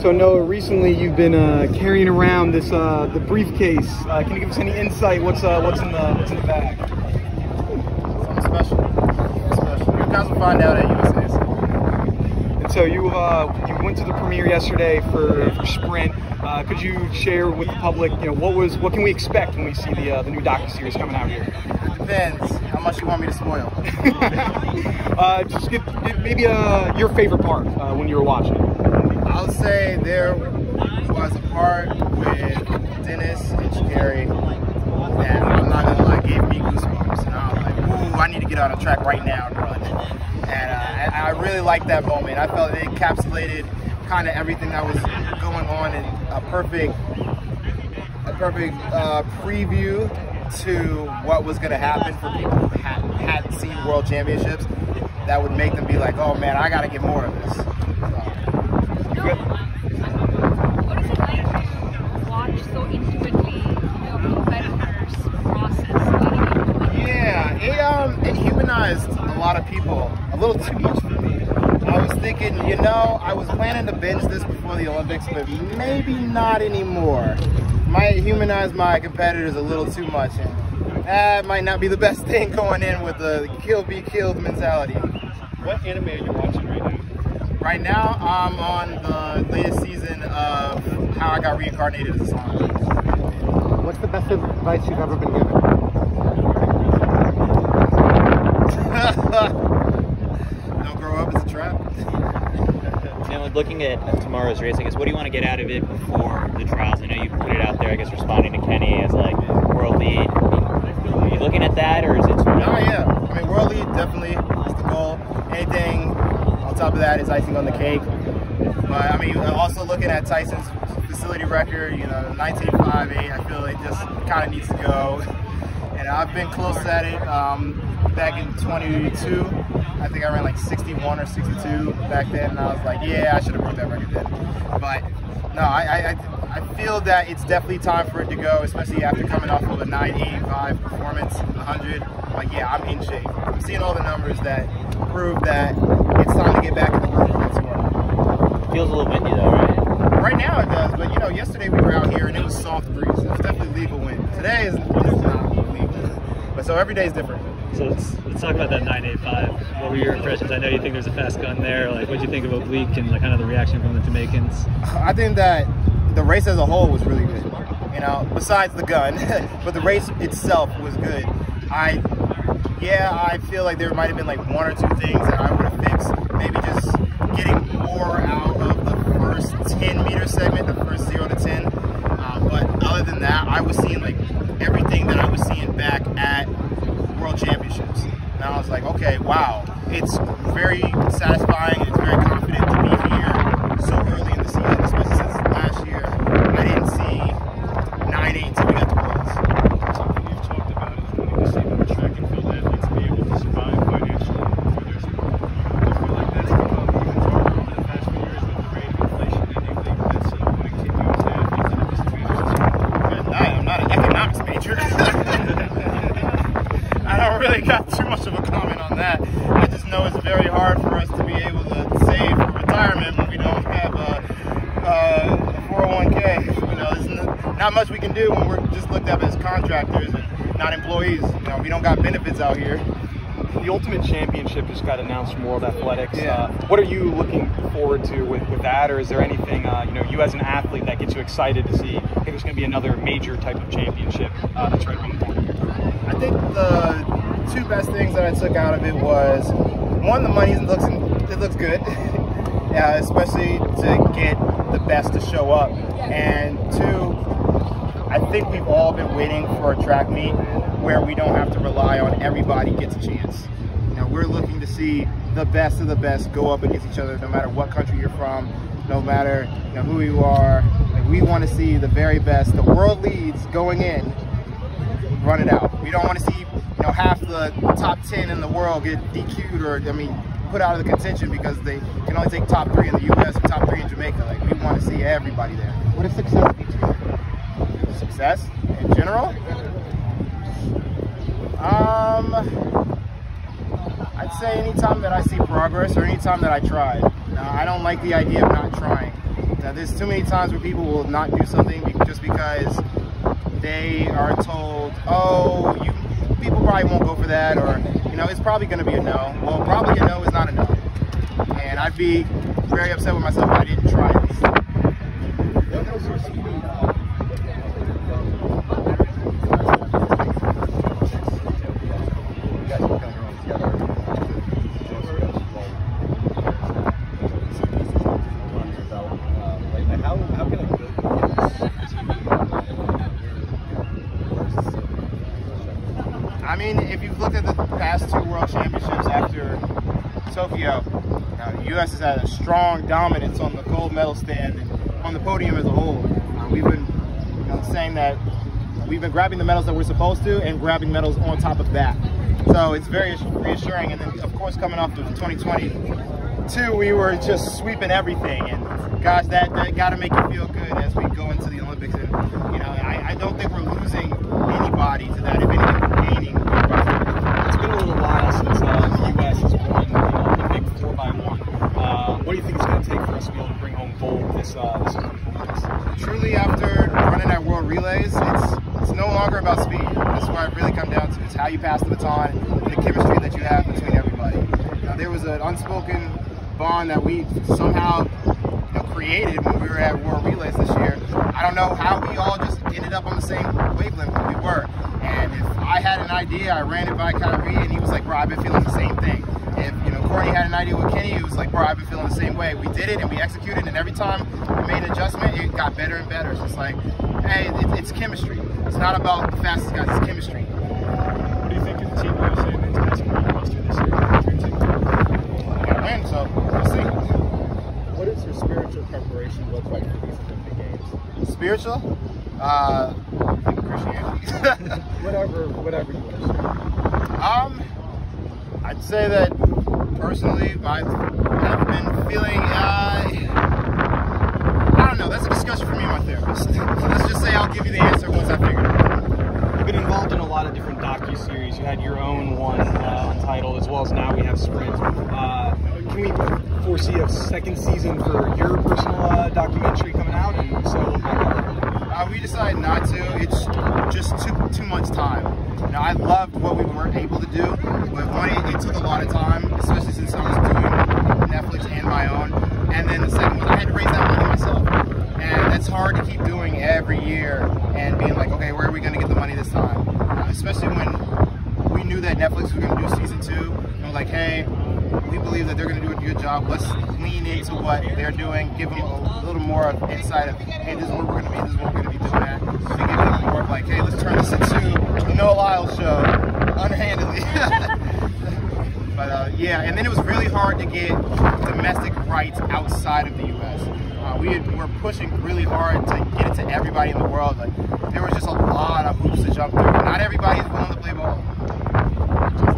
So Noah, recently you've been uh, carrying around this uh, the briefcase. Uh, can you give us any insight? What's uh, what's in the what's in the bag? Something special. Something special. You guys will find out at USA's. And so you uh, you went to the premiere yesterday for, for Sprint. Uh, could you share with the public, you know, what was what can we expect when we see the uh, the new docu series coming out here? Depends how much you want me to spoil. uh, just give, give maybe uh, your favorite part uh, when you were watching. I would say there was a part with Dennis and Sha'Carri that I'm not gonna lie gave me goosebumps, and I was like, "Ooh, I need to get on a track right now and run." And uh, I, I really liked that moment. I felt it encapsulated kind of everything that was going on in a perfect, a perfect uh, preview to what was going to happen for people who had, hadn't seen World Championships. That would make them be like, "Oh man, I got to get more of this." So, but maybe not anymore. Might humanize my competitors a little too much, and that might not be the best thing going in with the kill be killed mentality. What anime are you watching right now? Right now, I'm on the latest season of How I Got Reincarnated as a Swan. What's the best advice you've ever been given? Don't grow up as a trap. Now, looking at tomorrow's race, I guess, what do you want to get out of it before the trials? I know you put it out there, I guess, responding to Kenny as like world lead. Are you looking at that, or is it? Sort Oh yeah, I mean world lead definitely is the goal. Anything on top of that is icing on the cake. But I mean, also looking at Tyson's facility record, you know, 19.58, I feel it just kind of needs to go. And I've been close at it. Um, back in 22, I think I ran like 61 or 62 back then, and I was like, yeah, I should have broke that record then. But no, I, I, I I feel that it's definitely time for it to go, especially after coming off of a 985 performance, 100. Like, yeah, I'm in shape. I'm seeing all the numbers that prove that it's time to get back in the performance world. feels a little windy though, right? Right now it does, but you know, yesterday we were out here and it was soft breeze. It was definitely legal wind. Today is, not legal. But so every day is different. So let's, let's talk about that 985. What were your impressions? I know you think there's a fast gun there. Like, what did you think of Oblique and like kind of the reaction from the Jamaicans? I think that the race as a whole was really good. You know, besides the gun, but the race itself was good. I, yeah, I feel like there might have been like one or two things that I would have fixed. Maybe just getting more out of the first 10 meter segment, the first zero to 10. Uh, but other than that, I was seeing like everything that I was seeing back at World Championships. And I was like, okay, wow, it's very satisfying. It's very confident to be here so early in the season, especially since last year I didn't see 9 8 until we got to Worlds. Something you've talked about is wanting to see more track and field athletes be able to survive financially through their sport. Do you feel like that's become even harder over the past few years with the rate of inflation? And do you think that's uh, going to continue as the athletes that have this transition? I am not an economics major. I don't really got too much of a comment on that. I just know it's very hard for us to be able to save for retirement when we don't have a, a 401k. You know, there's n- not much we can do when we're just looked at as contractors and not employees. You know, we don't got benefits out here. The Ultimate Championship just got announced from World Athletics. Yeah. Uh, what are you looking forward to with, with that, or is there anything uh, you know you as an athlete that gets you excited to see? Hey, there's going to be another major type of championship uh, that's right around the corner. I think the two best things that I took out of it was one, the money looks it looks good, uh, especially to get the best to show up, and two, I think we've all been waiting for a track meet where we don't have to rely on everybody gets a chance. Now we're looking to see the best of the best go up against each other, no matter what country you're from, no matter you know, who you are. Like, we want to see the very best, the world leads going in run it out. We don't want to see, you know, half the top 10 in the world get DQ'd or, I mean, put out of the contention because they can only take top three in the U.S. and top three in Jamaica. Like, we want to see everybody there. What does success you? Success in general? Um, I'd say anytime that I see progress or anytime that I try. Now, I don't like the idea of not trying. Now, there's too many times where people will not do something just because they are told, oh, you people probably won't go for that, or you know, it's probably going to be a no. Well, probably a no is not a no, and I'd be very upset with myself if I didn't try mean, if you've looked at the past two World Championships after Tokyo, uh, the U.S. has had a strong dominance on the gold medal stand and on the podium as a whole. Uh, we've been you know, saying that we've been grabbing the medals that we're supposed to and grabbing medals on top of that. So it's very reassuring. And then, of course, coming off of 2022, we were just sweeping everything. And gosh, that, that got to make you feel good as we go into the Olympics. And you know, I, I don't think we're losing anybody to that. If anything, we're gaining. It's been a little while since uh, the U.S. has won you know, the big four by one. Uh, what do you think it's going to take for us to be able to bring home gold this uh, this Olympics? truly after running at World Relays, it's it's no longer about speed. This That's what it really comes down to. It's how you pass the baton and the chemistry that you have between everybody. Now, there was an unspoken bond that we somehow you know, created when we were at World Relays this year. I don't know how we all just ended up on the same wavelength we were. And if I had an idea, I ran it by Kyree, and he was like, bro, I've been feeling the same thing. If you know Courtney had an idea with Kenny, it was like, bro, I've been feeling the same way. We did it and we executed, and every time we made an adjustment, it got better and better. It's just like, hey, it, it's chemistry. It's not about the fastest guys, it's chemistry. What do you think of the Team USA men's basketball roster this year? We gotta win, so we'll see. What does your spiritual preparation look like for these Olympic Games? Spiritual, uh, Christianity. Whatever, whatever you want to share. Um, I'd say that personally, I've, I've been feeling. Uh, I don't know. That's a discussion for me and my therapist. Let's just say I'll give you the answer once I figure it out. You've been involved in a lot of different docu series. You had your own one, uh, Untitled, as well as now we have Sprint. Uh, can we foresee a second season for your personal uh, documentary coming out? And so, Uh, we decided not to. It's just too too much time. Know, I loved what we weren't able to do, but one, it, it took a lot of time, especially since I was doing Netflix and my own. And then the second was I had to raise that money myself, and that's hard to keep doing every year and being like, okay, where are we going to get the money this time? Uh, especially when we knew that Netflix was going to do season two. And we're like, hey, we believe that they're going to do a good job. Let's lean into what they're doing, give them a little more of insight of, hey, this is what we're going to be, this is what we're going to be doing at. They give them more of like, hey, let's turn this into the Noah Lyles show, underhandedly. but uh, yeah, and then it was really hard to get domestic rights outside of the U.S. Uh, we had, were pushing really hard to get it to everybody in the world. Like there was just a lot of hoops to jump through. Not everybody is willing to play ball.